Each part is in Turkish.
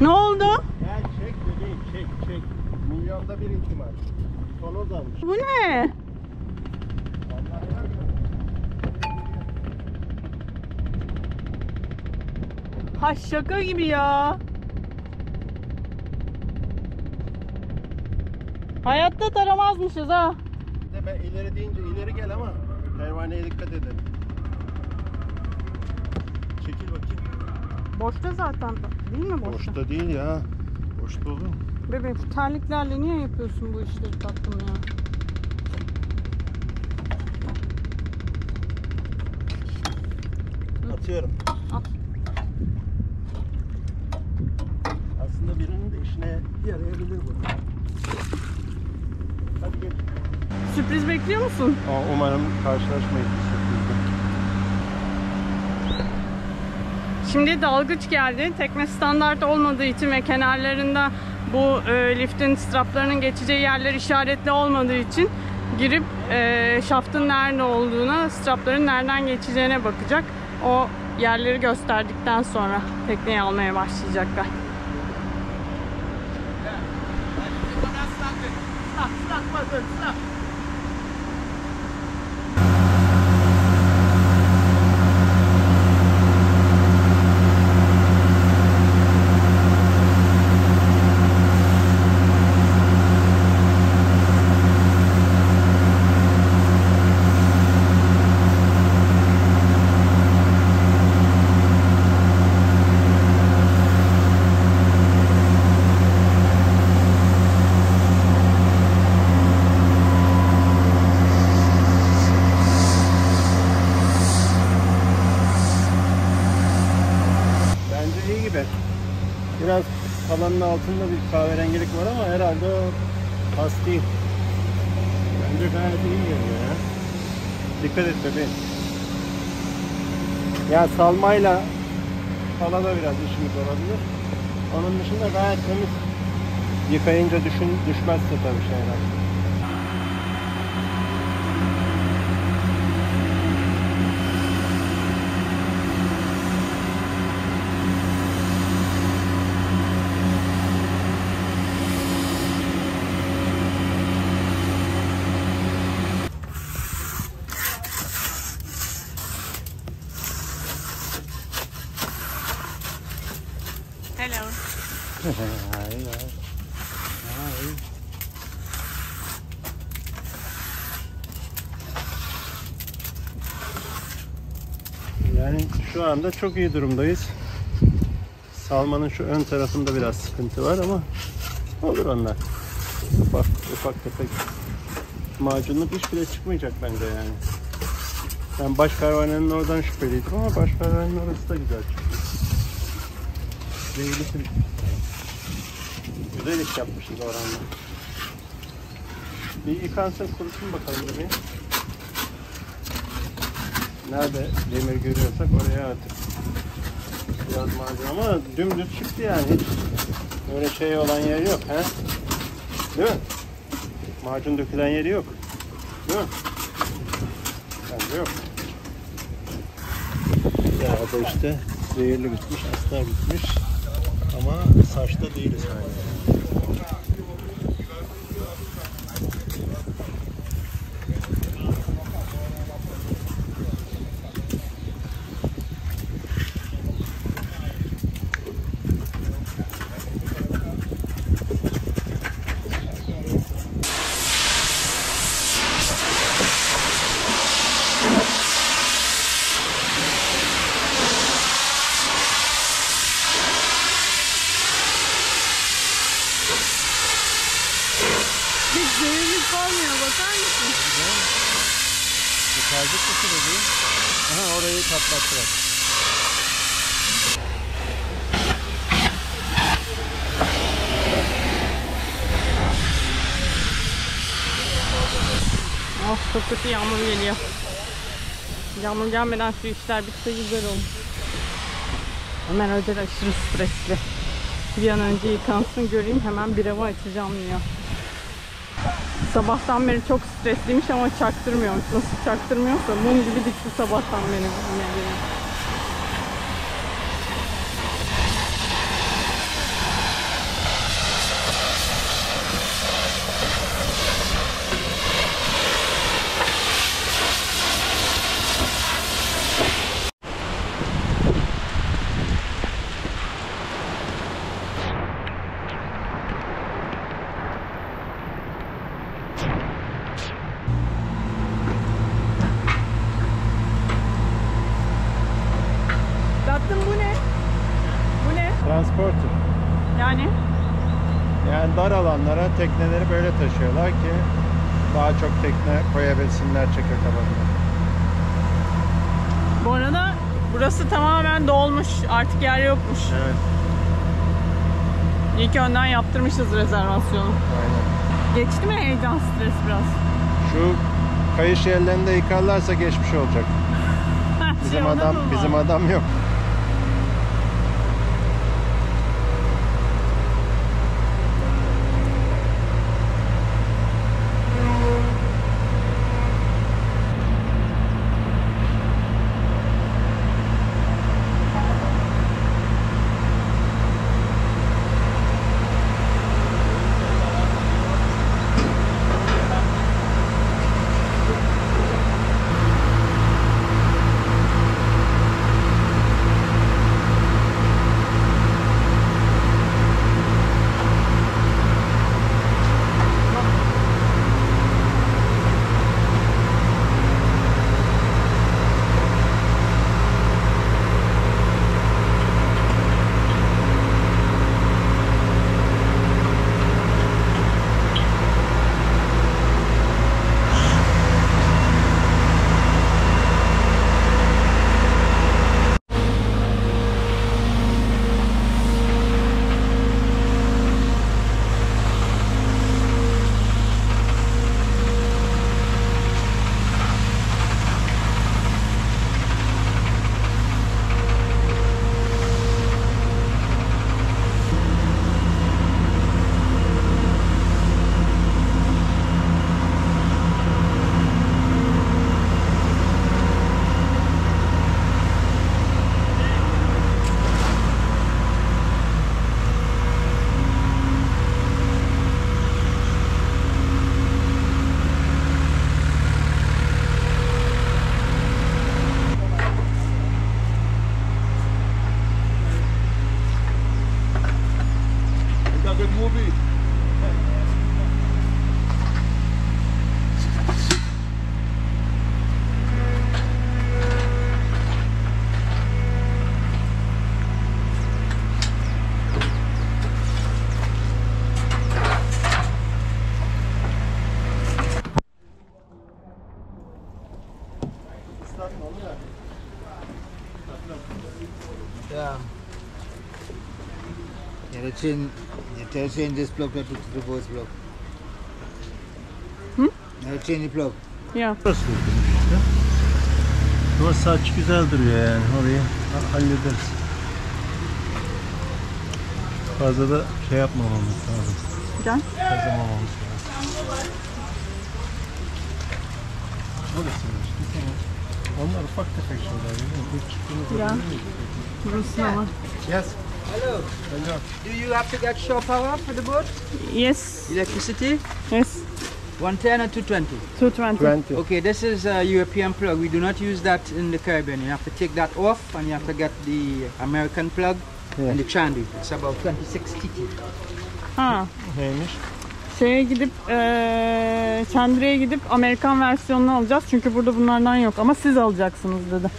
Ne oldu? Gel çek bebeğim çek çek. Milyonda bir ihtimal. Tonoz almış. Bu ne? Ha şaka gibi ya. Hayatta taramazmışız ha. De ben ileri deyince ileri gel ama pervaneye dikkat edelim. Çekil bakayım. Boşta zaten. Değil mi boşta? Boşta değil ya. Boşta olur mu? Bebeğim şu terliklerle niye yapıyorsun bu işleri tatlım ya? Atıyorum. At. Aslında birinin de işine yarayabilir bu. Hadi gel. Sürpriz bekliyor musun? Aa, umarım karşılaşmayız bir sürprizle. Şimdi dalgıç geldi. Tekne standart olmadığı için ve kenarlarında bu e, liftin straplarının geçeceği yerler işaretli olmadığı için girip e, şaftın nerede olduğuna, strapların nereden geçeceğine bakacak. O yerleri gösterdikten sonra tekneyi almaya başlayacaklar. Bence iyi gibi. Biraz tavanın altında bir kahverengilik var ama herhalde o pas değil. Bence gayet iyi geliyor ya. Dikkat et bebeğim. Ya salmayla hala da biraz işimiz olabilir. Onun dışında gayet temiz. Yıkayınca düşün, düşmezse tabii şeyler. Hello. Hayır, hayır. Hayır. Yani şu anda çok iyi durumdayız. Salmanın şu ön tarafında biraz sıkıntı var ama olur onlar. Ufak ufak tefek macunluk iş bile çıkmayacak bence yani. Ben baş pervanenin oradan şüpheliydim ama baş pervanenin orası da güzel çıktı. Değilsin. Güzel iş yapmışız oranda. Bir yıkansın kurusun bakalım bebeğim. Nerede demir görüyorsak oraya artık. Biraz malzeme ama dümdüz çıktı yani. Hiç öyle şey olan yer yok. He? Değil mi? Macun dökülen yeri yok. Değil mi? Bence yok. Ya da işte zehirli bitmiş, astar bitmiş. Ama saçta değiliz hala. Hiç zehirlik olmuyor bakar mısın? Yukarıda kutu bebeğim. Aha orayı patlattı bak. Kötü yağmur geliyor. Yağmur gelmeden şu işler bitse güzel olur. Ömer Özer aşırı stresli. Bir an önce yıkansın göreyim hemen bir hava açacağım diyor. Sabahtan beri çok stresliymiş ama çaktırmıyormuş. Nasıl çaktırmıyorsa mum gibi dikti sabahtan beri. Yani. shorter. Yani Yani dar alanlara tekneleri böyle taşıyorlar ki daha çok tekne koyabilsinler çeker tabanına. bu arada burası tamamen dolmuş. Artık yer yokmuş. Evet, İyi ki önden yaptırmışız rezervasyonu. aynen. Geçti mi heyecan stres biraz? Şu kayış yerlerini de yıkarlarsa geçmiş olacak. Bizim Şey, adam bizim adam yok. Change, they change this plug to the reverse plug. Hmm? They change the plug. Ya. Burası işte. Ama saç güzel duruyor yani. Orayı ha- hallederiz. Fazla da şey yapmamamız lazım. Gel. Kazamamamız lazım. Orası işte tamam. Onlar ufak tefek şeyler. Ya. Burası var. Yes. Hello. Hello. Do you have to get shore power for the boat? Yes. Electricity? Yes. 110 or 220? 220. 20. Okay, this is a European plug. We do not use that in the Caribbean. You have to take that off and you have to get the American plug Yeah. and the Chandy. It's about 26 TT. Ha. Neymiş? Şeye gidip eee Chandri'ye gidip Amerikan versiyonunu alacağız. Çünkü burada bunlardan yok ama siz alacaksınız dedi.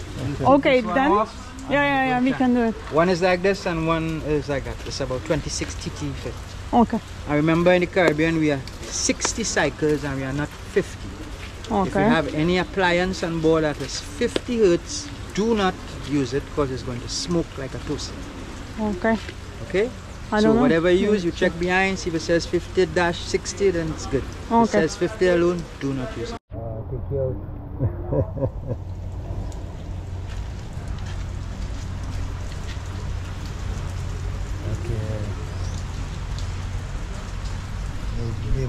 Okay, one then. off, Yeah, yeah, yeah, we can do it. One is like this and one is like that. It's about 26 TT fit. Okay. I remember in the Caribbean we are 60 cycles and we are not 50. Okay. If you have any appliance on board that is 50 hertz, do not use it because it's going to smoke like a toaster. Okay. Okay? I so don't know. whatever you use, you check behind. See if it says 50-60, then it's good. If it says 50 alone, do not use it. Uh, take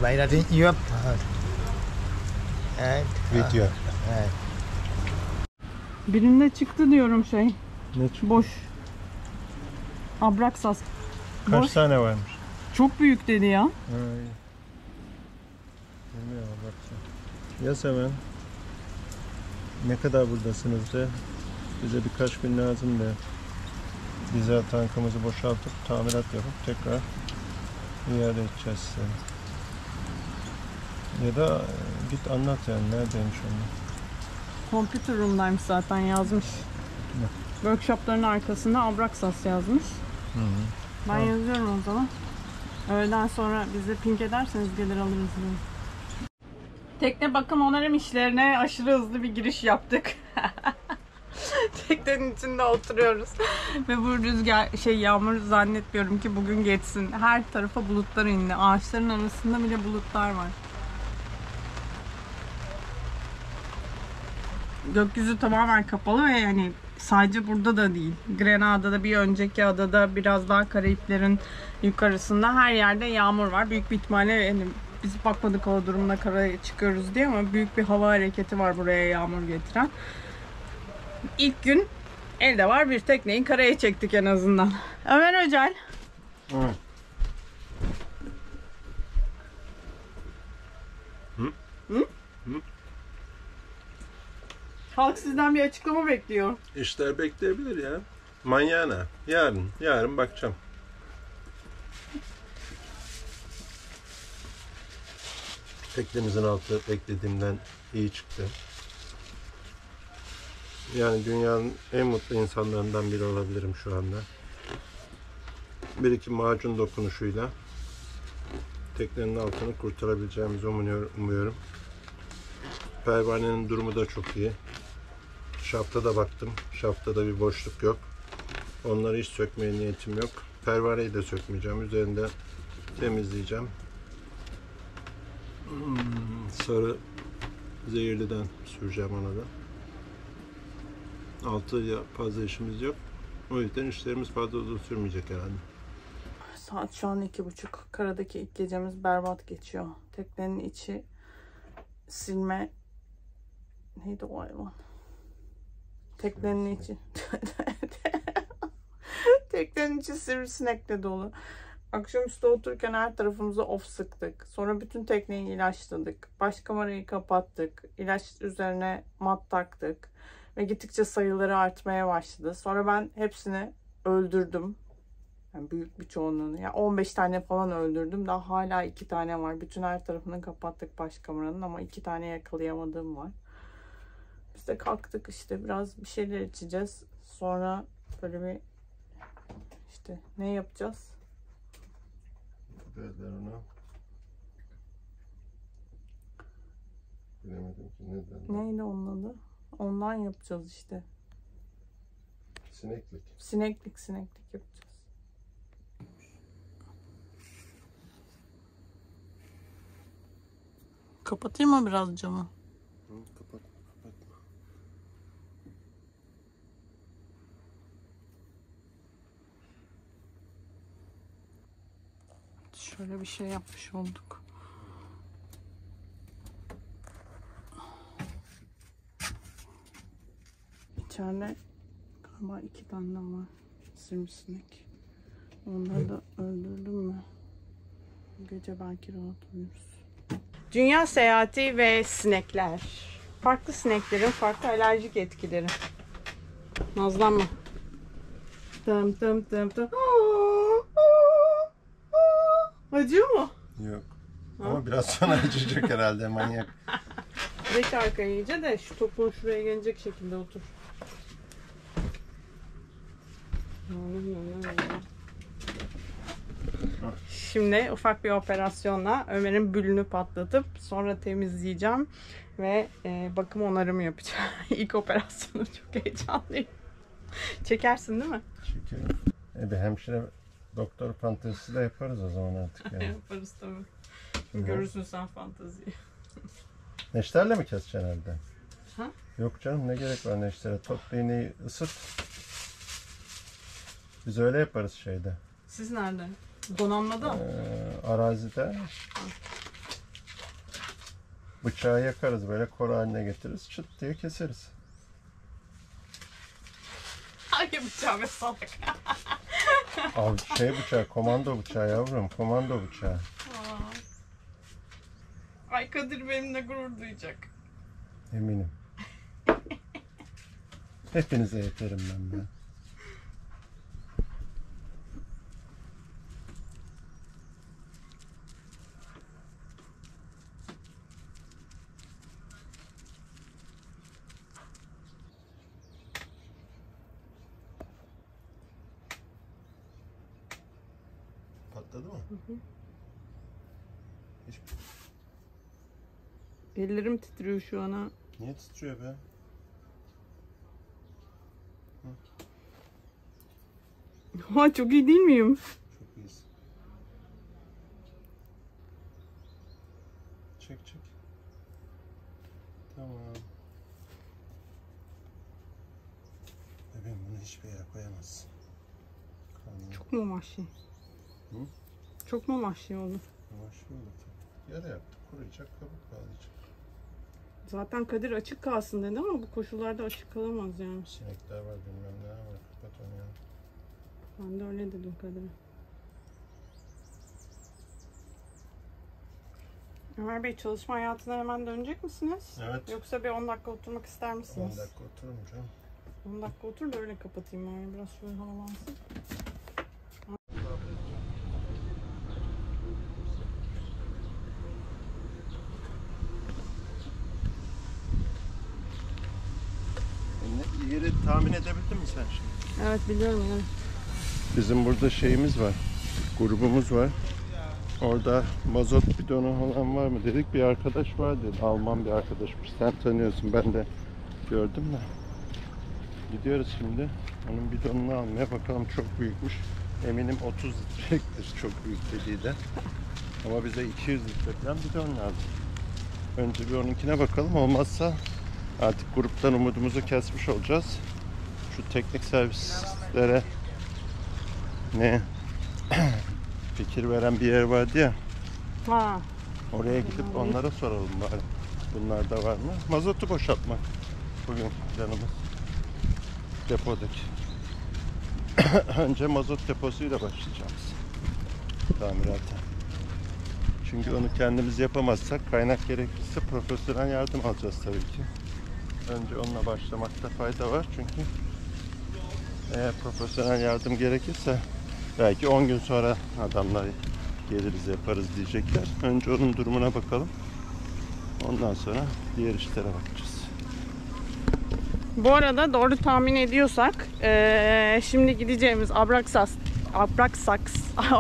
buy that in Europe. And Video. uh, Birinde çıktı diyorum şey. Ne çıktı? Boş. Abraksas. Kaç Boş. tane varmış? Çok büyük dedi ya. Ay. Bilmiyorum bakacağım. Yaz hemen. Ne kadar buradasınız de. Bize birkaç gün lazım da. Dizel tankımızı boşaltıp tamirat yapıp tekrar iade edeceğiz size. Ya da e, git anlat yani neredeymiş onlar. Computer room'daymış zaten yazmış. Workshopların arkasında Abraksas yazmış. Hı hı. Ben yazıyorum o zaman. Öğleden sonra bizi pink ederseniz gelir alırız bunu. Tekne bakım onarım işlerine aşırı hızlı bir giriş yaptık. Teknenin içinde oturuyoruz. Ve bu rüzgar şey yağmur zannetmiyorum ki bugün geçsin. Her tarafa bulutlar indi. Ağaçların arasında bile bulutlar var. Gökyüzü tamamen kapalı ve yani sadece burada da değil. Grenada'da bir önceki adada biraz daha Karayiplerin yukarısında her yerde yağmur var. Büyük bir ihtimalle yani biz bakmadık hava durumuna karaya çıkıyoruz diye ama büyük bir hava hareketi var buraya yağmur getiren. İlk gün elde var bir tekneyi karaya çektik en azından. Ömer Öcel. Evet. Halk sizden bir açıklama bekliyor. İşler bekleyebilir ya. Manyana. Yarın. Yarın bakacağım. Teknemizin altı beklediğimden iyi çıktı. Yani dünyanın en mutlu insanlarından biri olabilirim şu anda. Bir iki macun dokunuşuyla teknenin altını kurtarabileceğimizi umuyor- umuyorum. Pervanenin durumu da çok iyi. Şafta da baktım. Şafta da bir boşluk yok. Onları hiç sökmeye niyetim yok. Pervaneyi de sökmeyeceğim. Üzerinde temizleyeceğim. Hmm, sarı zehirliden süreceğim ona da. Altı ya fazla işimiz yok. O yüzden işlerimiz fazla uzun sürmeyecek herhalde. Saat şu an iki buçuk. Karadaki ilk gecemiz berbat geçiyor. Teknenin içi silme neydi o hayvan? Teknenin içi. Teknenin içi sivrisinekle dolu. Akşamüstü otururken her tarafımıza of sıktık. Sonra bütün tekneyi ilaçladık. Baş kamerayı kapattık. İlaç üzerine mat taktık. Ve gittikçe sayıları artmaya başladı. Sonra ben hepsini öldürdüm. Yani büyük bir çoğunluğunu. Ya 15 tane falan öldürdüm. Daha hala 2 tane var. Bütün her tarafını kapattık baş kameranın ama 2 tane yakalayamadığım var. Biz de kalktık işte biraz bir şeyler içeceğiz. Sonra böyle bir işte ne yapacağız? Derler ona. Bilemedim ki ne derler. Neydi onun adı? Ondan yapacağız işte. Sineklik. Sineklik sineklik yapacağız. Kapatayım mı biraz camı? Hı, kapat, kapatma. Şöyle bir şey yapmış olduk. İçeride galiba iki tane daha var. Sivrisinek. Onları da öldürdüm mü? Gece belki rahat uyuruz. Dünya seyahati ve sinekler. Farklı sineklerin farklı alerjik etkileri. Nazlanma. Dım dım dım dım. Acıyor mu? Yok. Ama biraz sonra acıyacak herhalde manyak. Geç arkaya iyice de şu topun şuraya gelecek şekilde otur. Şimdi ufak bir operasyonla Ömer'in bülünü patlatıp sonra temizleyeceğim ve e, bakım onarımı yapacağım. İlk operasyonu çok heyecanlıyım. Çekersin değil mi? Çekelim. E bir hemşire doktor fantezisi de yaparız o zaman artık yani. Yaparız tabii. Şimdi görürsün sen fanteziyi. Neşterle mi keseceksin evde? Ha? Yok canım ne gerek var neştere. Topla iğneyi ısıt. Biz öyle yaparız şeyde. Siz nerede? Donanmada mı? Ee, arazide bıçağı yakarız böyle kor haline getiririz çıt diye keseriz. Hangi bıçağı be salak? Abi şey bıçağı komando bıçağı yavrum komando bıçağı. Ay Kadir benimle gurur duyacak. Eminim. Hepinize yeterim ben de. rahatladı mı? Hiç, Ellerim titriyor şu an ha. niye titriyor be? Ha çok iyi değil miyim? Çok iyisin. Çek çek. Tamam. Bebeğim bunu hiçbir yere koyamazsın. Çok mu vahşi? Hı? Çok mu vahşi oldu? yolla tabii. Yara yaptık. Kuruyacak, kabuk bağlayacak. Zaten Kadir açık kalsın dedi ama bu koşullarda açık kalamaz yani. Sinekler var bilmem ne var. Kapat onu ya. Ben de öyle dedim Kadir'e. Ömer Bey çalışma hayatına hemen dönecek misiniz? Evet. Yoksa bir 10 dakika oturmak ister 10 misiniz? dakika otururum canım. 10 dakika otur da öyle kapatayım yani biraz şöyle havalansın. Ne, yeri tahmin edebildin mi sen şimdi? Evet biliyorum yani. Bizim burada şeyimiz var. Grubumuz var. Orada mazot bidonu olan var mı dedik. Bir arkadaş var dedi. Alman bir arkadaşmış. Sen tanıyorsun. Ben de gördüm de. Gidiyoruz şimdi. Onun bidonunu almaya bakalım çok büyükmüş. Eminim 30 litreliktir çok büyük dediği de. Ama bize 200 litre bidon lazım. Önce bir onunkine bakalım. Olmazsa artık gruptan umudumuzu kesmiş olacağız. Şu teknik servislere ne fikir veren bir yer vardı ya. Ha. Oraya gidip onlara soralım bari. Bunlar da var mı? Mazotu boşaltmak. Bugün canımız. Depodaki. Önce mazot deposuyla başlayacağız. Tamirata. Çünkü onu kendimiz yapamazsak kaynak gerekirse profesyonel yardım alacağız tabii ki. Önce onunla başlamakta fayda var çünkü eğer profesyonel yardım gerekirse belki 10 gün sonra adamlar geliriz yaparız diyecekler. Önce onun durumuna bakalım. Ondan sonra diğer işlere bakacağız. Bu arada doğru tahmin ediyorsak eee, şimdi gideceğimiz Abraxas Abraxax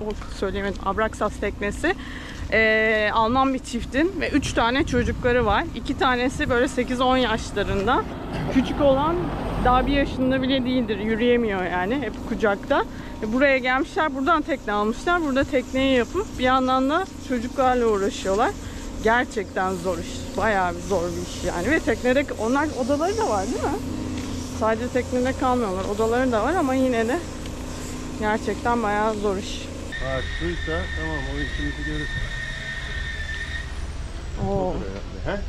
o söyleyemedim Abraxas teknesi eee, Alman bir çiftin ve 3 tane çocukları var. 2 tanesi böyle 8-10 yaşlarında. Küçük olan daha bir yaşında bile değildir. Yürüyemiyor yani. Hep kucakta. E, Buraya gelmişler. Buradan tekne almışlar. Burada tekneyi yapıp bir yandan da çocuklarla uğraşıyorlar. Gerçekten zor iş. Bayağı bir zor bir iş yani. Ve teknede onlar odaları da var değil mi? Sadece teknede kalmıyorlar. Odaları da var ama yine de gerçekten bayağı zor iş. Ağaçlıysa tamam o işimizi görür. Oo. He?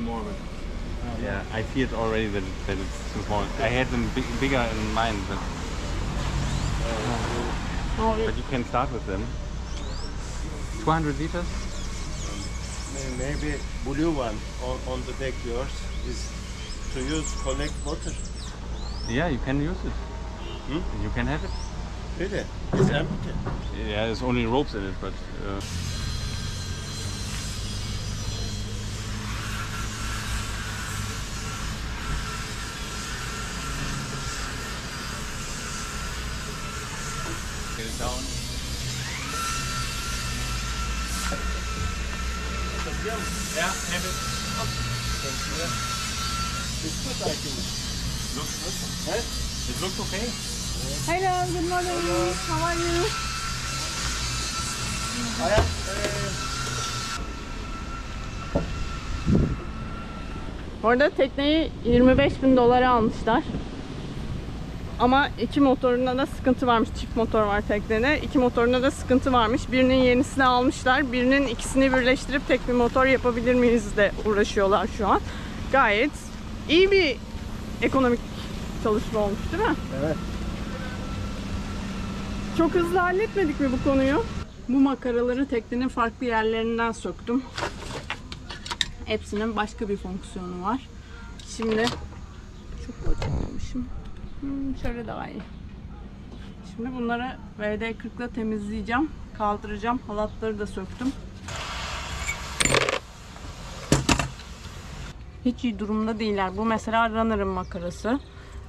More of it. Yeah, I see it already that, it, that it's too small. I had them big, bigger in mind, but, but you can start with them. 200 liters? May- Maybe blue one on, on the deck yours is to use collect water. Yeah, you can use it. Hmm? You can have it. Really? It's empty. Yeah, there's only ropes in it, but uh, I. Looks? It looks okay. Hello, good morning. How are you? Ayak, Orada tekneyi 25 bin dolara almışlar. Ama iki motorunda da sıkıntı varmış. Çift motor var teknede. İki motorunda da sıkıntı varmış. Birinin yenisini almışlar. Birinin ikisini birleştirip tek bir motor yapabilir miyiz de uğraşıyorlar şu an. Gayet iyi bir ekonomik çalışma olmuş değil mi? Evet. Çok hızlı halletmedik mi bu konuyu? Bu makaraları teknenin farklı yerlerinden söktüm. Hepsinin başka bir fonksiyonu var. Şimdi çok bacaklamışım. Hmm, şöyle daha iyi. Şimdi bunları VD40 ile temizleyeceğim. Kaldıracağım. Halatları da söktüm. Hiç iyi durumda değiller. Bu mesela runner'ın makarası.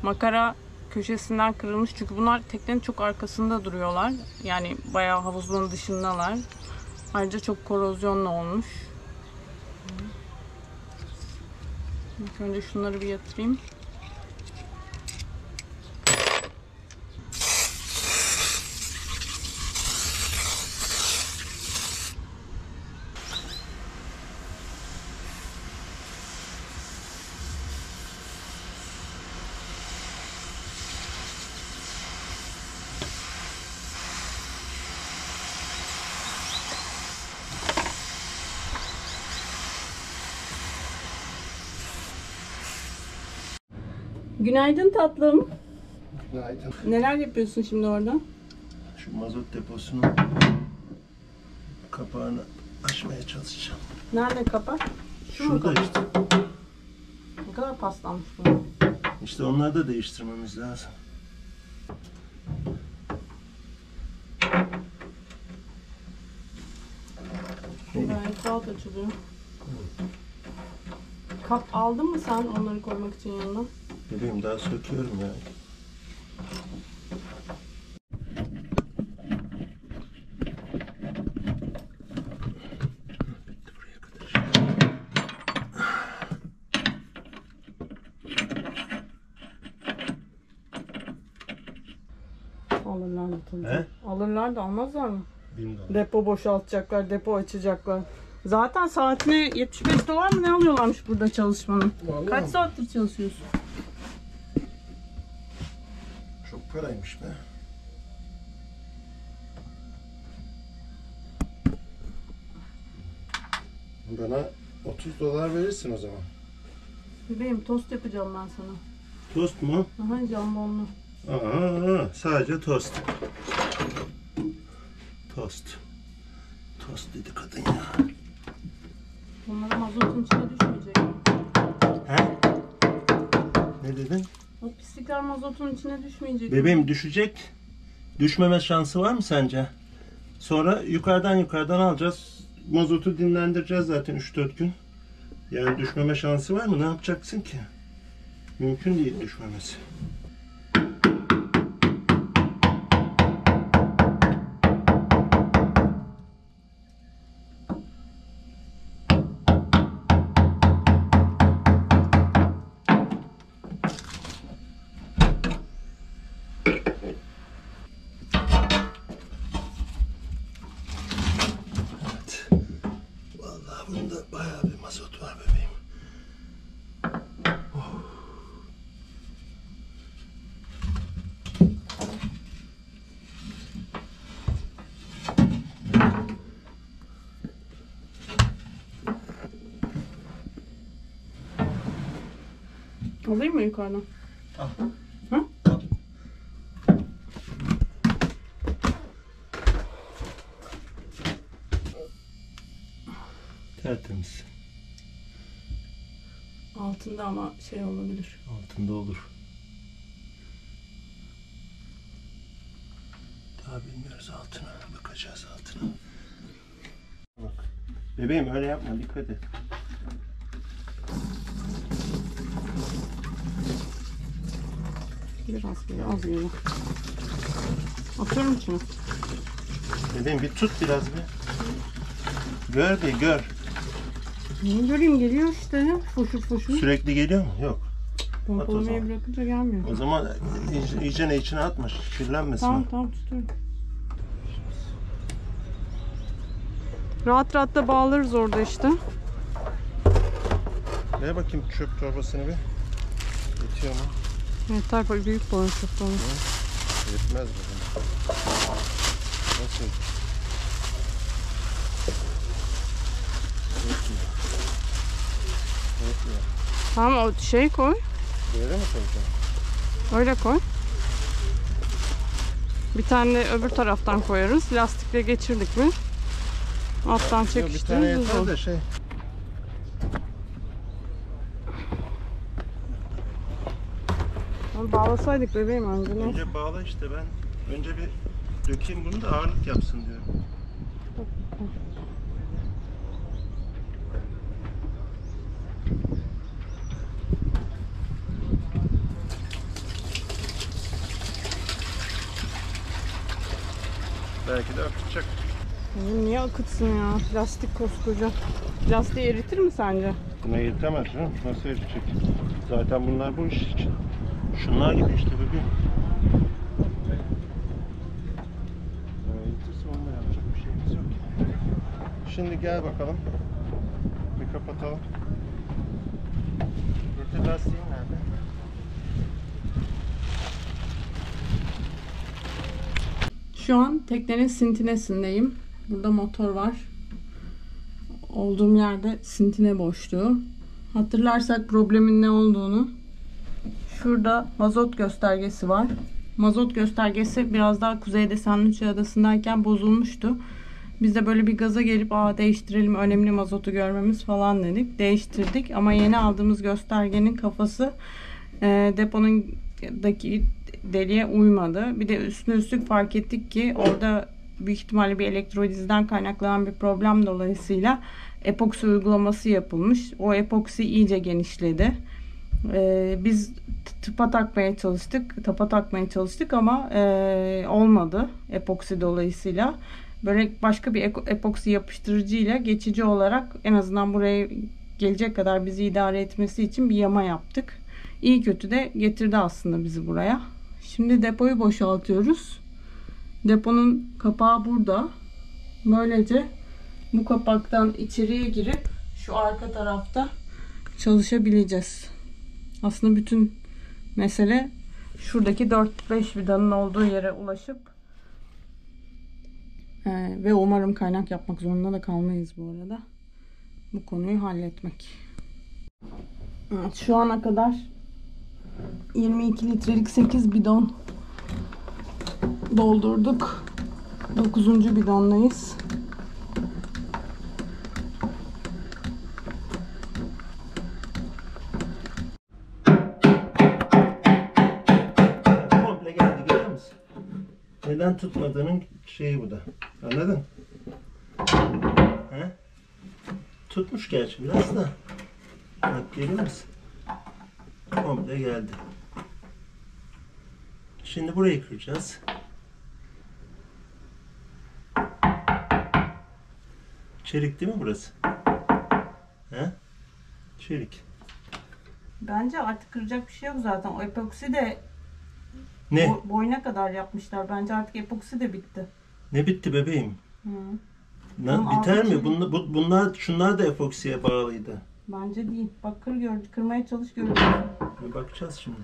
Makara köşesinden kırılmış. Çünkü bunlar teknenin çok arkasında duruyorlar. Yani bayağı havuzun dışındalar. Ayrıca çok korozyonla olmuş. İlk önce şunları bir yatırayım. Günaydın tatlım. Günaydın. Neler yapıyorsun şimdi orada? Şu mazot deposunun kapağını açmaya çalışacağım. Nerede kapak? Şu mu Şurada kapak? işte. Ne kadar paslanmış bu. İşte onları da değiştirmemiz lazım. Gayet rahat açılıyor. Kap aldın mı sen onları koymak için yanına? Bebeğim daha söküyorum ya. Bitti buraya kadar. Alırlar mı. He? Alırlar da almazlar mı? Depo boşaltacaklar, depo açacaklar. Zaten saatine 75 dolar mı ne alıyorlarmış burada çalışmanın? Kaç saattir çalışıyorsun? Çok paraymış be. Bana 30 dolar verirsin o zaman. Bebeğim tost yapacağım ben sana. Tost mu? Aha jambonlu. Aa, sadece tost. Tost. Tost dedi kadın ya. Onları mazotun içine düşmeyecek. He? Ne dedin? O pislikler mazotun içine düşmeyecek. Bebeğim düşecek. Düşmeme şansı var mı sence? Sonra yukarıdan yukarıdan alacağız. Mazotu dinlendireceğiz zaten 3-4 gün. Yani düşmeme şansı var mı? Ne yapacaksın ki? Mümkün değil düşmemesi. Alayım mı yukarıdan? Al. Hı? Tertemiz. Altında ama şey olabilir. Altında olur. Daha bilmiyoruz altına. Bakacağız altına. Bak. Bebeğim öyle yapma dikkat et. Biraz böyle az böyle. Atıyorum içine. Bebeğim bir tut biraz bir. Gör bir gör. Ne göreyim geliyor işte. Foşur foşur. Sürekli geliyor mu? Yok. Pompalamayı zaman. bırakınca gelmiyor. O zaman iyice, iyicene içine atma. Kirlenmesin. Tamam tamam tutuyorum. Rahat rahat da bağlarız orada işte. Ver bakayım çöp torbasını bir. Yetiyor mu? Yeter böyle büyük balık tutalım. Yetmez mi? Nasıl? Yetmiyor. Yetmiyor. Tamam o şey koy. Böyle mi koyacağım? Öyle koy. Bir tane de öbür taraftan koyarız. Lastikle geçirdik mi? Alttan Yok, bir tane çekiştiririz. yeter de şey. Onu bağlasaydık bebeğim önce? Önce bağla işte ben. Önce bir dökeyim bunu da ağırlık yapsın diyorum. Belki de akıtacak. Niye akıtsın ya? Plastik koskoca. Plastiği eritir mi sence? Bunu eritemez. Nasıl eritecek? Zaten bunlar bu iş için. Şunlar gibi işte bebeğim. Yapacak bir şeyimiz yok. Şimdi gel bakalım. Bir kapatalım. Röte lastiğin nerede? Şu an teknenin sintinesindeyim. Burada motor var. Olduğum yerde sintine boşluğu. Hatırlarsak problemin ne olduğunu. Şurada mazot göstergesi var. Mazot göstergesi biraz daha kuzeyde Sandviç Adası'ndayken bozulmuştu. Biz de böyle bir gaza gelip Aa, değiştirelim önemli mazotu görmemiz falan dedik. Değiştirdik ama yeni aldığımız göstergenin kafası e, deponun daki deliğe uymadı. Bir de üstüne üstlük fark ettik ki orada büyük ihtimalle bir elektrolizden kaynaklanan bir problem dolayısıyla epoksi uygulaması yapılmış. O epoksi iyice genişledi. Ee, biz tıpa takmaya çalıştık, tapa takmaya çalıştık ama e, olmadı epoksi dolayısıyla. Böyle başka bir epoksi yapıştırıcıyla geçici olarak en azından buraya gelecek kadar bizi idare etmesi için bir yama yaptık. İyi kötü de getirdi aslında bizi buraya. Şimdi depoyu boşaltıyoruz. Deponun kapağı burada. Böylece bu kapaktan içeriye girip şu arka tarafta çalışabileceğiz. Aslında bütün mesele şuradaki 4-5 vidanın olduğu yere ulaşıp e, ve umarım kaynak yapmak zorunda da kalmayız bu arada. Bu konuyu halletmek. Evet, şu ana kadar 22 litrelik 8 bidon doldurduk. 9. bidondayız. Neden tutmadığının şeyi bu da. Anladın? He? Tutmuş gerçi biraz da. Bak görüyor musun? Komple geldi. Şimdi burayı kıracağız. Çelik değil mi burası? He? Çelik. Bence artık kıracak bir şey yok zaten. O epoksi de Ne? bo- boyuna kadar yapmışlar. Bence artık epoksi de bitti. Ne bitti bebeğim? Hı. Na, biter altı mi? Bunlar, bu, bunlar, şunlar da epoksiye bağlıydı. Bence değil. Bak kır gör, kırmaya çalış görürsün. Bir bakacağız şimdi.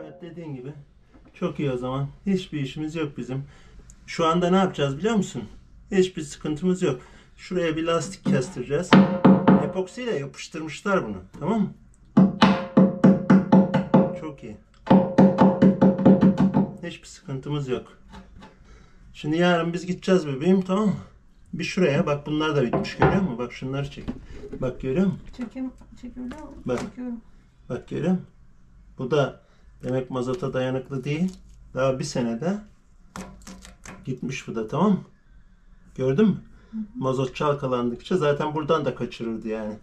Evet dediğin gibi. Çok iyi o zaman. Hiçbir işimiz yok bizim. Şu anda ne yapacağız biliyor musun? Hiçbir sıkıntımız yok. Şuraya bir lastik kestireceğiz. Epoksiyle yapıştırmışlar bunu. Tamam mı? Çok iyi. Hiçbir sıkıntımız yok. Şimdi yarın biz gideceğiz bebeğim tamam mı? Bir şuraya bak bunlar da bitmiş görüyor musun? Bak şunları çek. Bak görüyor musun? Çekim, çekebiliyor musun? Bak. Çekiyorum. Bak görüyor musun? Bu da demek mazota dayanıklı değil. Daha bir senede gitmiş bu da tamam mı? Gördün mü? Mazot çalkalandıkça zaten buradan da kaçırırdı yani.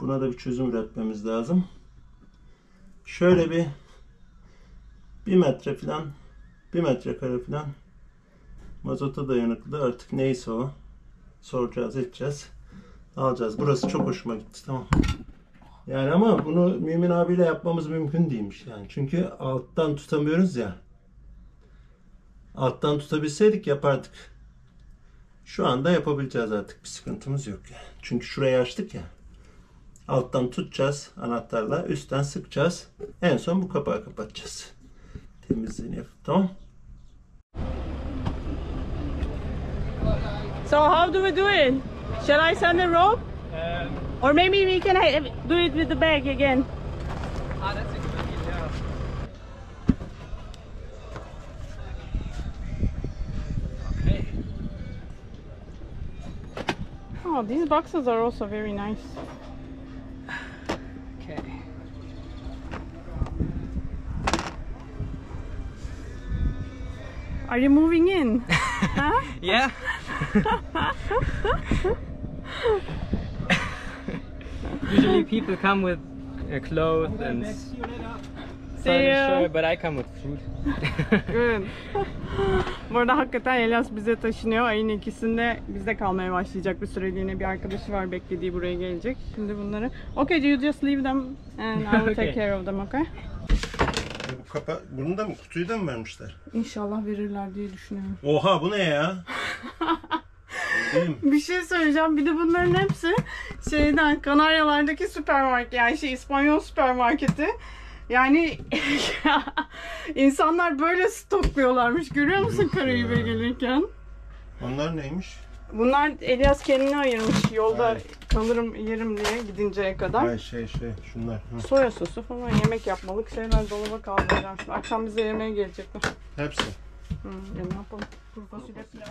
Buna da bir çözüm üretmemiz lazım. Şöyle bir bir metre falan bir metrekare falan mazota dayanıklı artık neyse o soracağız edeceğiz alacağız. Burası çok hoşuma gitti tamam. Yani ama bunu Mümin abiyle yapmamız mümkün değilmiş yani. Çünkü alttan tutamıyoruz ya. Alttan tutabilseydik yapardık. Şu anda yapabileceğiz artık. Bir sıkıntımız yok yani. Çünkü şurayı açtık ya. Alttan tutacağız anahtarla. Üstten sıkacağız. En son bu kapağı kapatacağız. Temizliğini yapıp. Tamam. So how do we do it? Shall I send the rope? or maybe we can do it with the bag again. Oh, these boxes are also very nice. Okay. Are you moving in? Yeah. Usually people come with uh, clothes and See you. Furniture, but I come with food. Good. Bu arada hakikaten Elias bize taşınıyor. Ayın ikisinde bizde kalmaya başlayacak bir süreliğine. Bir arkadaşı var beklediği buraya gelecek. Şimdi bunları... Okay, you just leave them and I will take Okay. care of them, okay? Bu kapa bunu da mı kutuyu da mı vermişler? İnşallah verirler diye düşünüyorum. Oha bu ne ya? Bir şey söyleyeceğim. Bir de bunların hepsi şeyden Kanaryalardaki süpermarket yani şey İspanyol süpermarketi. Yani insanlar böyle stokluyorlarmış. Görüyor musun Karayip'e gelirken? Onlar neymiş? Bunlar Elias kendine ayırmış. Yolda Ay. kalırım yerim diye gidinceye kadar. Ay şey şey şunlar. Hı. Soya sosu falan yemek yapmalık şeyler dolaba kaldıracağım. Şimdi akşam bize yemeğe gelecekler. Hepsi. Hı, ya ne yapalım? Kuru fasulye pilav.